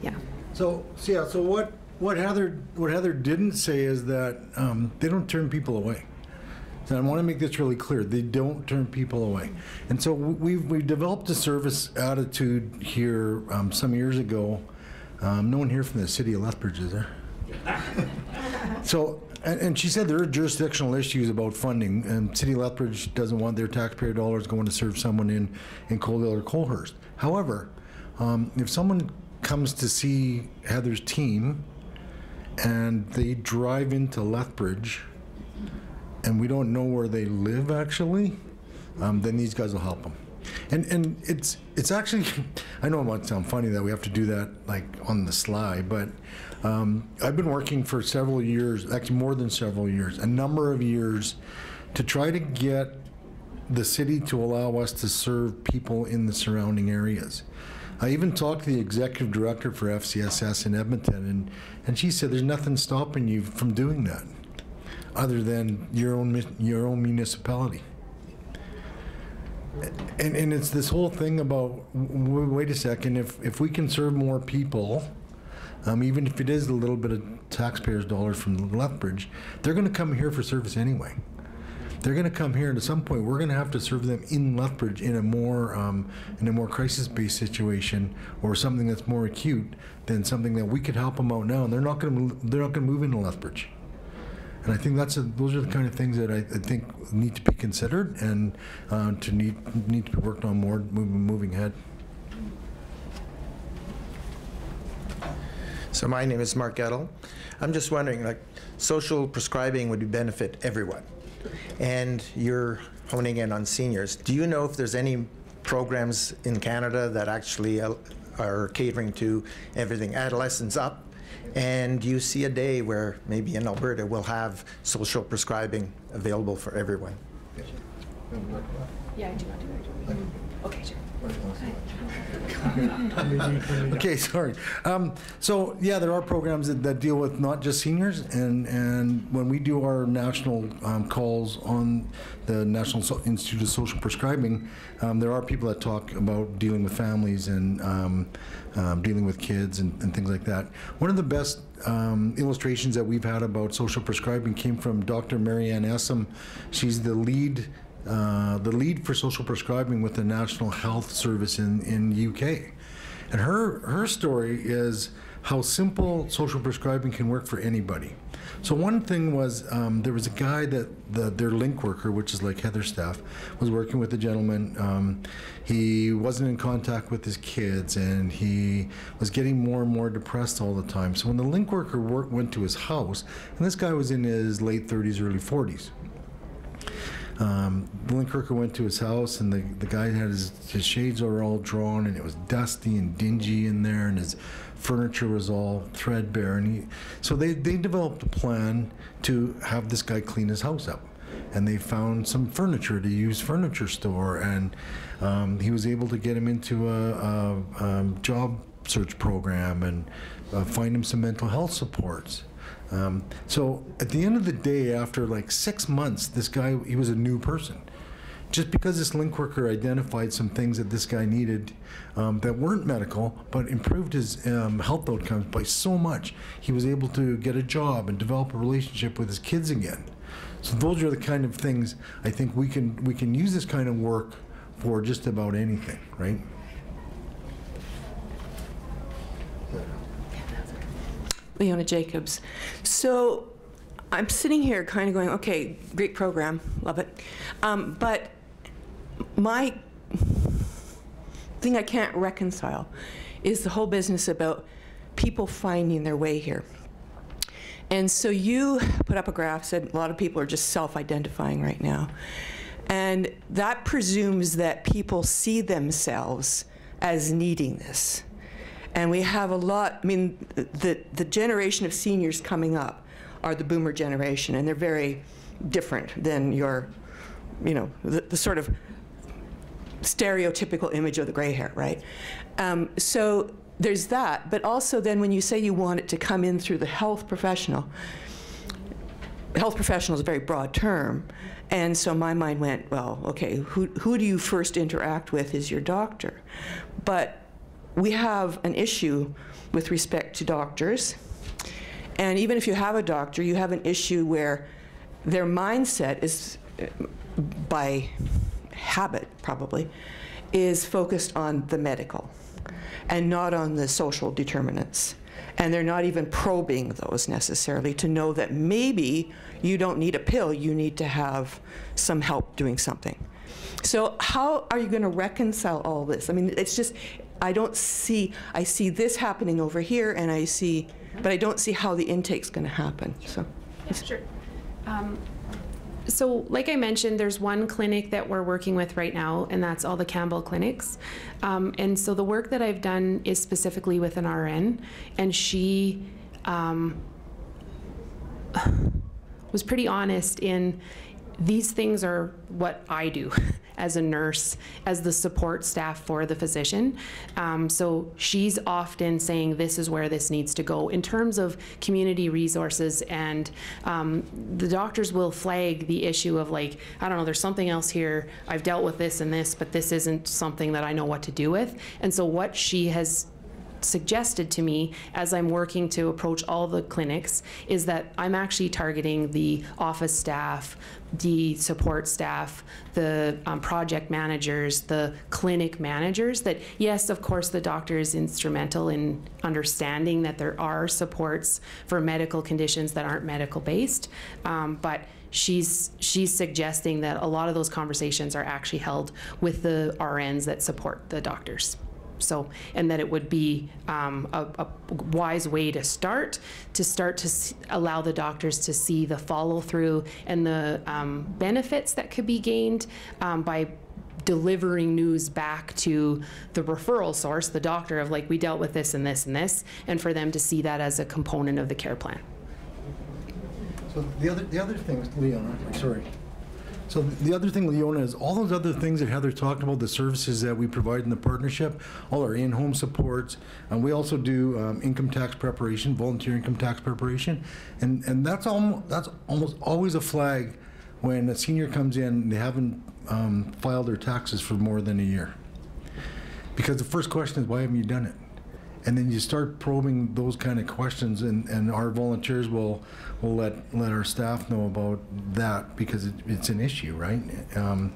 yeah. So, so yeah, so what, what Heather, what Heather didn't say is that um, they don't turn people away. So I want to make this really clear. They don't turn people away. And so we've, we've developed a service attitude here um, some years ago. Um, no one here from the city of Lethbridge, is there? so, and, and, she said there are jurisdictional issues about funding, and City of Lethbridge doesn't want their taxpayer dollars going to serve someone in, in Coaldale or Coalhurst. However, um, if someone comes to see Heather's team and they drive into Lethbridge and we don't know where they live actually, um, then these guys will help them. And and it's it's actually, I know it might sound funny that we have to do that like on the sly, but um, I've been working for several years, actually more than several years, a number of years, to try to get the city to allow us to serve people in the surrounding areas. I even talked to the executive director for FCSS in Edmonton, and, and she said there's nothing stopping you from doing that, other than your own your own municipality. And, and it's this whole thing about wait a second if if we can serve more people, um, even if it is a little bit of taxpayers' dollars from the Lethbridge, they're going to come here for service anyway they're going to come here, and at some point, we're going to have to serve them in Lethbridge in a more um, in a more crisis-based situation or something that's more acute than something that we could help them out now, and they're not going to they're not going to move into Lethbridge. And I think that's a, those are the kind of things that I, I think need to be considered and uh, to need need to be worked on more moving moving ahead. So my name is Mark Gettle. I'm just wondering, like, social prescribing would benefit everyone and you're honing in on seniors. Do you know if there's any programs in Canada that actually uh, are catering to everything, adolescents up? And do you see a day where maybe in Alberta we'll have social prescribing available for everyone? Yeah, I do. I do. Okay, sure. Okay, sorry. Um, so yeah, there are programs that, that deal with not just seniors, and and when we do our national um, calls on the National so- Institute of Social Prescribing, um, there are people that talk about dealing with families and um, um, dealing with kids and, and things like that. One of the best um, illustrations that we've had about social prescribing came from Dr. Marianne Essam. She's the lead uh, the lead for social prescribing with the National Health Service in in UK, and her her story is how simple social prescribing can work for anybody. So one thing was um, there was a guy that the, their link worker, which is like Heather's staff, was working with a gentleman. Um, he wasn't in contact with his kids, and he was getting more and more depressed all the time. So when the link worker wor- went to his house, and this guy was in his late 30s, early 40s. Um, link worker went to his house, and the, the guy had his, his shades were all drawn, and it was dusty and dingy in there, and his furniture was all threadbare. And he, so they, they developed a plan to have this guy clean his house up. And they found some furniture to use furniture store, and um, he was able to get him into a, a, um job search program and uh, find him some mental health supports. Um, so at the end of the day, after like six months, this guy, he was a new person. Just because this link worker identified some things that this guy needed um, that weren't medical, but improved his um, health outcomes by so much, he was able to get a job and develop a relationship with his kids again. So those are the kind of things I think we can we can use this kind of work for just about anything, right? Leona Jacobs. So I'm sitting here kind of going, okay, great program, love it. Um, but my thing I can't reconcile is the whole business about people finding their way here. And so you put up a graph, said a lot of people are just self identifying right now. And that presumes that people see themselves as needing this. And we have a lot, I mean, the, the generation of seniors coming up are the boomer generation, and they're very different than your, you know, the, the sort of stereotypical image of the gray hair, right? Um, so there's that, but also then when you say you want it to come in through the health professional, health professional is a very broad term. And so my mind went, well, okay, who, who do you first interact with is your doctor. But we have an issue with respect to doctors. And even if you have a doctor, you have an issue where their mindset is, by habit probably, is focused on the medical and not on the social determinants. And they're not even probing those necessarily to know that maybe you don't need a pill, you need to have some help doing something. So, how are you going to reconcile all this? I mean, it's just, I don't see, I see this happening over here, and I see, but I don't see how the intake's going to happen. So, Yeah, sure. Um, so, like I mentioned, there's one clinic that we're working with right now, and that's all the Campbell clinics. Um, and so, the work that I've done is specifically with an RN, and she um, was pretty honest in these things are what I do as a nurse, as the support staff for the physician. Um, so she's often saying this is where this needs to go in terms of community resources. And um, the doctors will flag the issue of like, I don't know, there's something else here. I've dealt with this and this, but this isn't something that I know what to do with. And so what she has suggested to me as I'm working to approach all the clinics is that I'm actually targeting the office staff, the support staff, the um, project managers, the clinic managers. That, yes, of course, the doctor is instrumental in understanding that there are supports for medical conditions that aren't medical based, um, but she's she's suggesting that a lot of those conversations are actually held with the RNs that support the doctors. So, and that it would be um, a, a, wise way to start, to start to allow the doctors to see the follow through and the um, benefits that could be gained um, by delivering news back to the referral source, the doctor, of like, we dealt with this and this and this, and for them to see that as a component of the care plan. So the other the other thing, Leon, I'm sorry. So the other thing, Leona, is all those other things that Heather talked about, the services that we provide in the partnership, all our in-home supports, and we also do um, income tax preparation, volunteer income tax preparation, and and that's almost that's almost always a flag when a senior comes in they haven't um, filed their taxes for more than a year. Because the first question is, why haven't you done it? And then you start probing those kind of questions, and, and our volunteers will will let let our staff know about that because it, it's an issue, right? Um,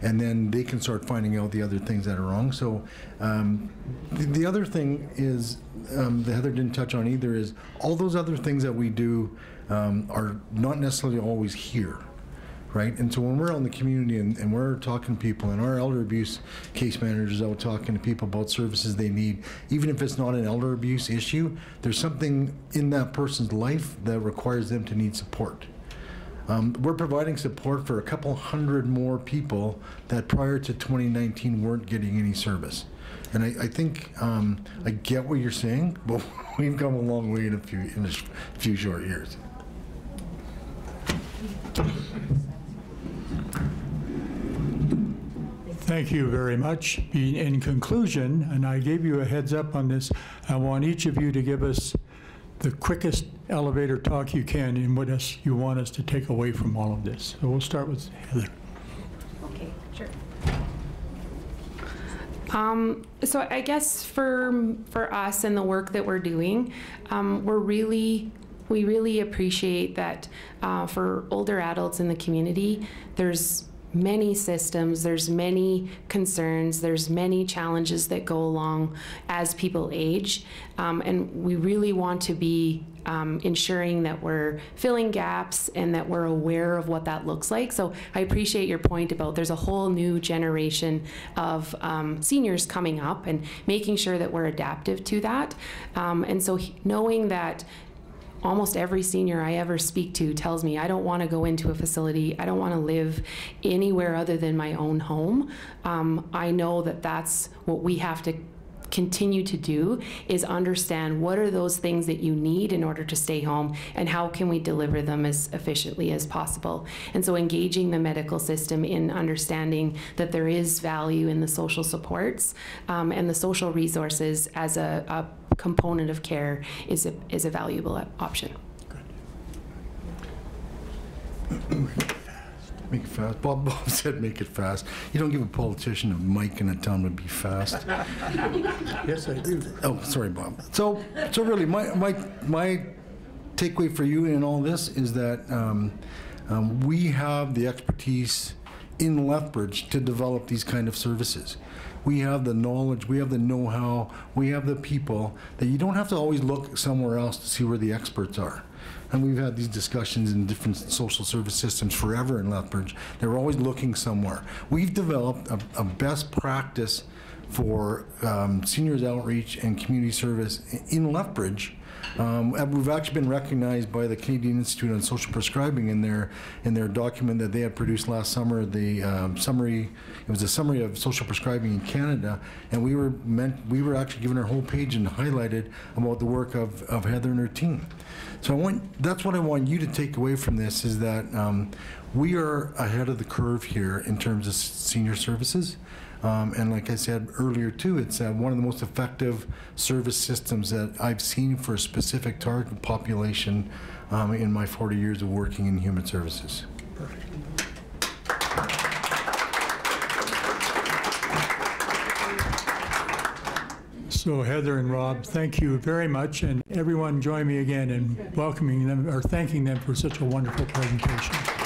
and then they can start finding out the other things that are wrong. So um, the, the other thing is um, Heather didn't touch on either is all those other things that we do um, are not necessarily always here right? And so when we're out in the community and, and we're talking to people, and our elder abuse case managers out talking to people about services they need, even if it's not an elder abuse issue, there's something in that person's life that requires them to need support. Um, we're providing support for a couple hundred more people that prior to 2019 weren't getting any service. And I, I think um, I get what you're saying, but we've come a long way in a few in a few short years. Thank you very much. In conclusion, and I gave you a heads up on this, I want each of you to give us the quickest elevator talk you can in what us, you want us to take away from all of this. So we'll start with Heather. Okay, sure. Um, so I guess for for us and the work that we're doing, um, we're really we really appreciate that uh, for older adults in the community, there's many systems, there's many concerns, there's many challenges that go along as people age, um, and we really want to be um, ensuring that we're filling gaps and that we're aware of what that looks like. So I appreciate your point about there's a whole new generation of um, seniors coming up and making sure that we're adaptive to that. Um, and so knowing that almost every senior I ever speak to tells me I don't want to go into a facility. I don't want to live anywhere other than my own home. Um, I know that that's what we have to continue to do is understand what are those things that you need in order to stay home and how can we deliver them as efficiently as possible and so engaging the medical system in understanding that there is value in the social supports um, and the social resources as a, a component of care is a, is a valuable option Make it fast. Bob, Bob said make it fast. You don't give a politician a mic and a tell him to be fast. Yes, I do. Oh, sorry, Bob. So, so really, my, my, my takeaway for you in all this is that um, um, we have the expertise in Lethbridge to develop these kind of services. We have the knowledge, we have the know-how, we have the people that you don't have to always look somewhere else to see where the experts are. And we've had these discussions in different social service systems forever in Lethbridge. They're always looking somewhere. We've developed a, a best practice for um, seniors outreach and community service in Lethbridge. Um, we've actually been recognized by the Canadian Institute on Social Prescribing in their in their document that they had produced last summer. The um, summary it was a summary of social prescribing in Canada, and we were meant we were actually given our whole page and highlighted about the work of, of Heather and her team. So I want that's what I want you to take away from this is that um, we are ahead of the curve here in terms of senior services. Um, and like I said earlier too, it's uh, one of the most effective service systems that I've seen for a specific target population um, in my 40 years of working in human services. Perfect. So Heather and Rob, thank you very much, and everyone join me again in welcoming them, or thanking them for such a wonderful presentation.